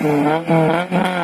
Mm-hmm.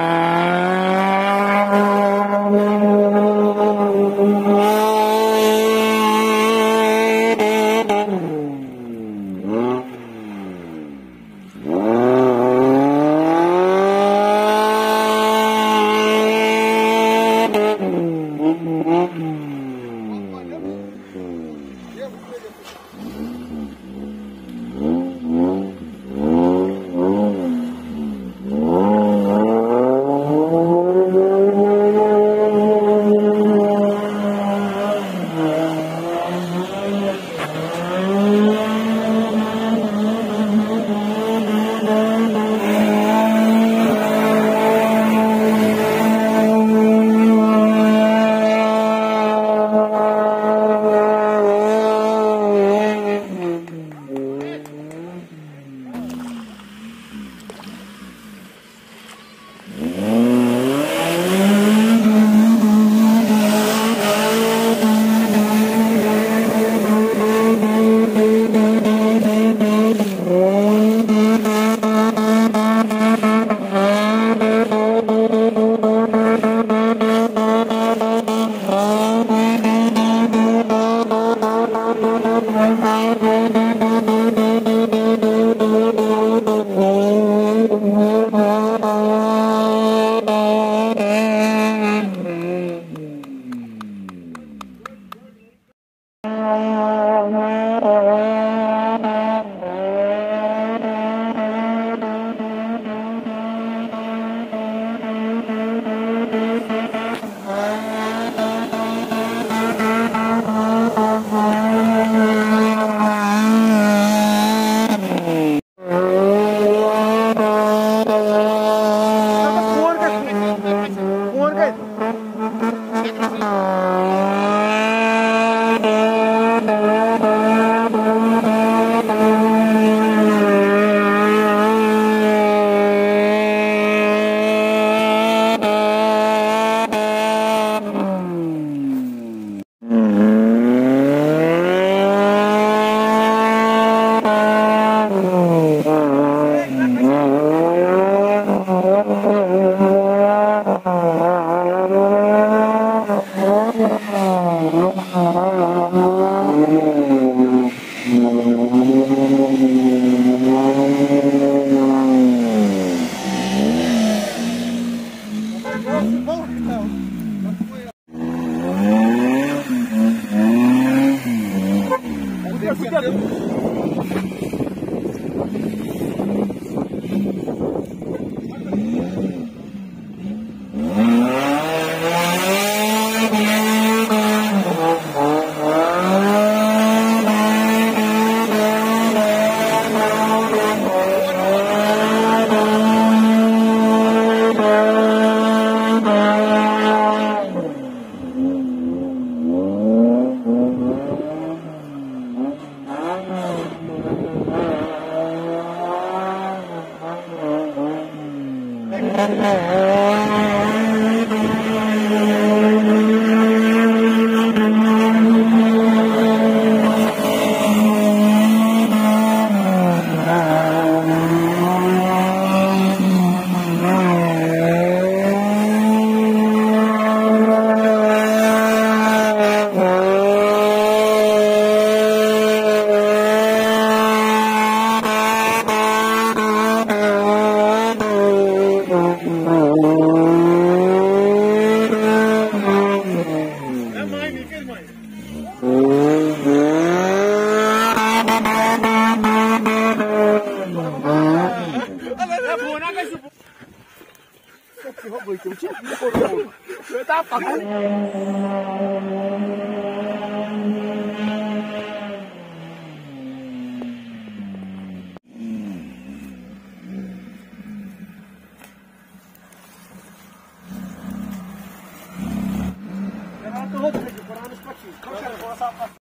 个。To chodź, pora nie spłacić.